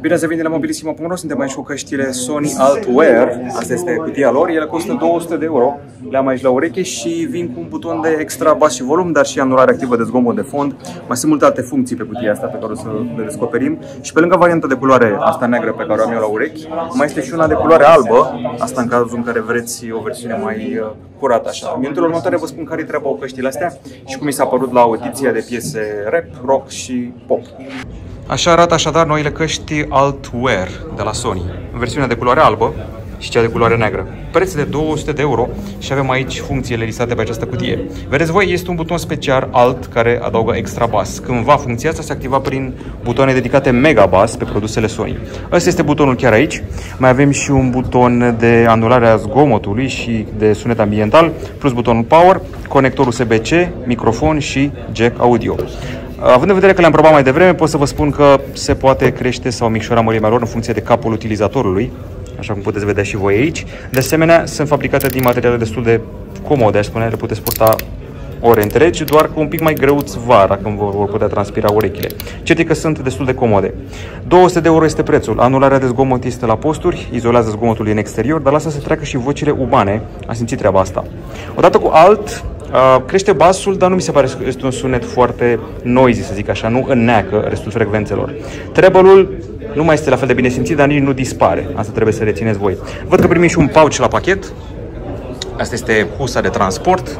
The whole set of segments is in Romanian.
Bine ați venit la mobilisimo.ro, suntem aici cu căștile Sony Altwear, asta este cutia lor, ele costă 200 de euro, le-am aici la ureche și vin cu un buton de extra bas și volum, dar și anulare activă de zgomot de fond, mai sunt multe alte funcții pe cutia asta pe care o să le descoperim. Și pe lângă varianta de culoare asta neagră pe care o am eu la urechi, mai este și una de culoare albă, asta în cazul în care vreți o versiune mai uh, curată așa. În minutul următoare vă spun care e treaba cu căștile astea și cum mi s-a părut la audiția de piese rap, rock și pop. Așa arată așadar noile căști Altwear de la Sony, în versiunea de culoare albă și cea de culoare neagră. Preț de 200 de euro și avem aici funcțiile listate pe această cutie. Vedeți voi, este un buton special alt care adaugă extra bas. Cândva funcția asta se activa prin butoane dedicate mega bas pe produsele Sony. Ăsta este butonul chiar aici. Mai avem și un buton de anulare a zgomotului și de sunet ambiental, plus butonul power, conector USB-C, microfon și jack audio. Având în vedere că le-am probat mai devreme, pot să vă spun că se poate crește sau micșora mărimea lor în funcție de capul utilizatorului, așa cum puteți vedea și voi aici. De asemenea, sunt fabricate din materiale destul de comode, aș spune, le puteți purta ore întregi, doar că un pic mai greuț vara când vor, vor putea transpira urechile. Cert că sunt destul de comode. 200 de euro este prețul. Anularea de zgomot este la posturi, izolează zgomotul în exterior, dar lasă să treacă și vocile umane. A simțit treaba asta. Odată cu alt, Uh, crește basul, dar nu mi se pare că este un sunet foarte noisy, să zic așa, nu înneacă restul frecvențelor. Treble-ul nu mai este la fel de bine simțit, dar nici nu dispare. Asta trebuie să rețineți voi. Văd că primim și un pouch la pachet. Asta este husa de transport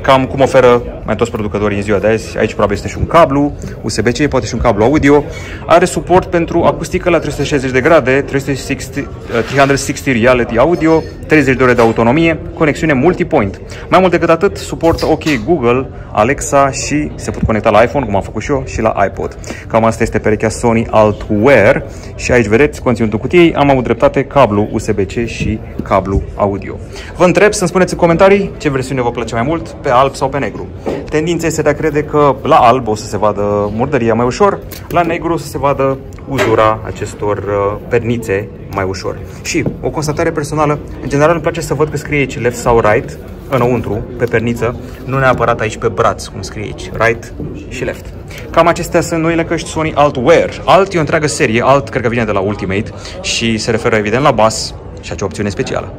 cam cum oferă mai toți producătorii în ziua de azi. Aici probabil este și un cablu USB-C, poate și un cablu audio. Are suport pentru acustică la 360 de grade, 360, 360 uh, reality audio, 30 de ore de autonomie, conexiune multipoint. Mai mult decât atât, suportă OK Google, Alexa și se pot conecta la iPhone, cum am făcut și eu, și la iPod. Cam asta este perechea Sony Altwear și aici vedeți conținutul cutiei. Am avut dreptate cablu USB-C și cablu audio. Vă întreb să-mi spuneți în comentarii ce versiune vă place mai mult, pe alb sau pe negru. Tendința este de a crede că la alb o să se vadă murdăria mai ușor, la negru o să se vadă uzura acestor uh, pernițe mai ușor. Și o constatare personală, în general îmi place să văd că scrie aici left sau right, înăuntru, pe perniță, nu neapărat aici pe braț, cum scrie aici, right și left. Cam acestea sunt noile căști Sony Altwear. Alt e o întreagă serie, alt cred că vine de la Ultimate și se referă evident la bass și acea opțiune specială.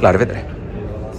La revedere!